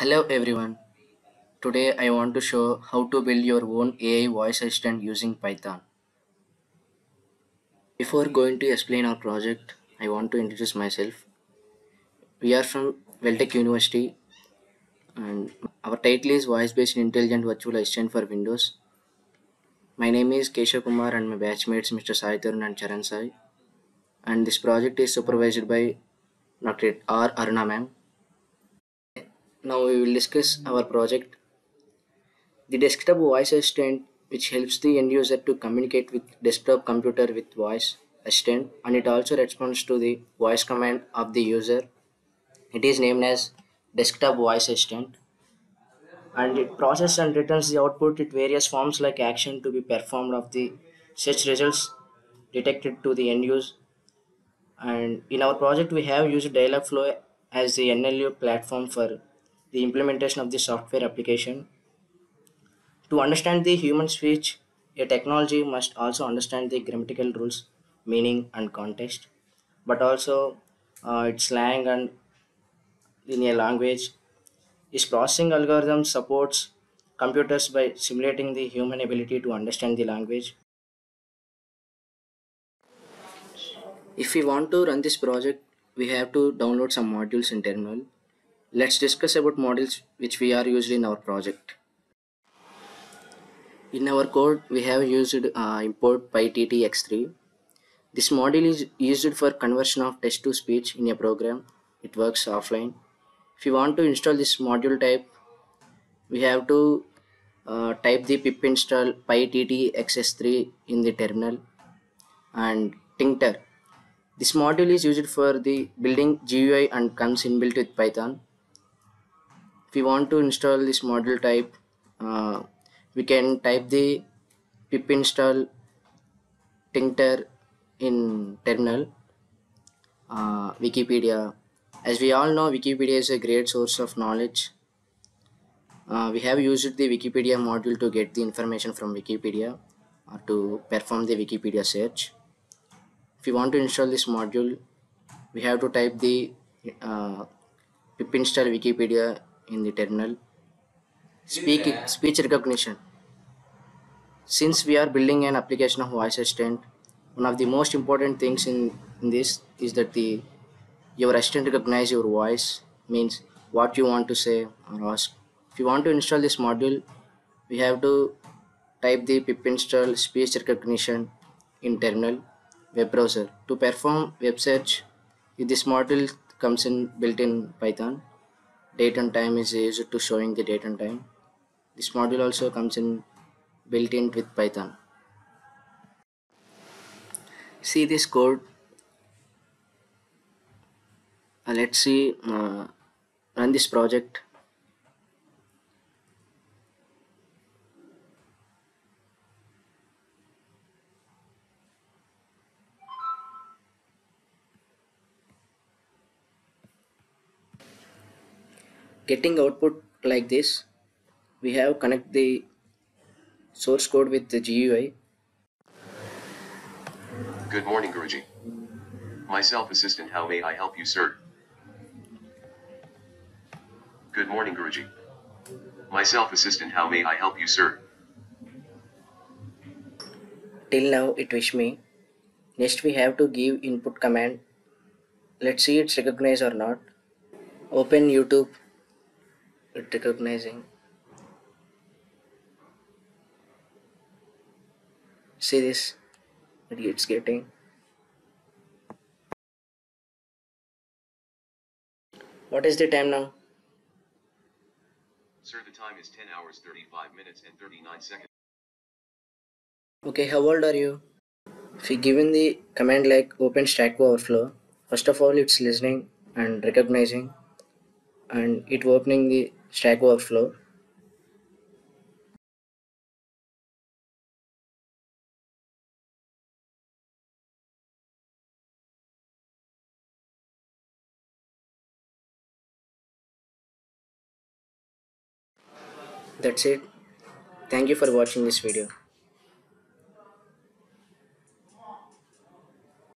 Hello everyone. Today I want to show how to build your own AI voice assistant using Python. Before going to explain our project, I want to introduce myself. We are from Vel Tech University and our title is Voice Based Intelligent Virtual Assistant for Windows. My name is Keshav Kumar and my batchmates Mr. Sai Tarun and Charan Sai. And this project is supervised by Dr. R. Aruna ma'am. Now we will discuss our project. The desktop voice assistant which helps the end user to communicate with desktop computer with voice assistant and it also responds to the voice command of the user. It is named as desktop voice assistant and it processes and returns the output in various forms like action to be performed of the search results detected to the end user and in our project we have used dialogflow as the nlu platform for the implementation of the software application. To understand the human speech a technology must also understand the grammatical rules meaning and context but also uh, its slang and linear language. Its processing algorithm supports computers by simulating the human ability to understand the language. If we want to run this project, we have to download some modules in terminal. Let's discuss about models which we are used in our project. In our code, we have used uh, import pyttsx3. This module is used for conversion of text to speech in a program. It works offline. If you want to install this module type, we have to uh, type the pip install pyttsx3 in the terminal and tkinter this module is used for the building GUI and comes inbuilt with Python. If we want to install this module type, uh, we can type the pip install tkinter in terminal. Uh, Wikipedia. As we all know, Wikipedia is a great source of knowledge. Uh, we have used the Wikipedia module to get the information from Wikipedia or to perform the Wikipedia search if you want to install this module we have to type the uh, pip install wikipedia in the terminal speak speech recognition since we are building an application of voice assistant one of the most important things in, in this is that the your assistant recognize your voice means what you want to say or ask if you want to install this module we have to type the pip install speech recognition in terminal web browser. To perform web search, if this module comes in built in Python. Date and time is used to showing the date and time. This module also comes in built in with Python. See this code. Uh, let's see uh, run this project. Getting output like this we have connect the source code with the GUI Good morning, Guruji. Myself assistant, how may I help you, sir? Good morning, Guruji. Myself assistant, how may I help you, sir? till now it wish me next we have to give input command let's see it's recognized or not open youtube recognizing. See this? It's getting. What is the time now? Sir, the time is 10 hours 35 minutes and 39 seconds. okay how old are you? If we given the command like open stack overflow first of all it's listening and recognizing and it opening the stack overflow that's it. Thank you for watching this video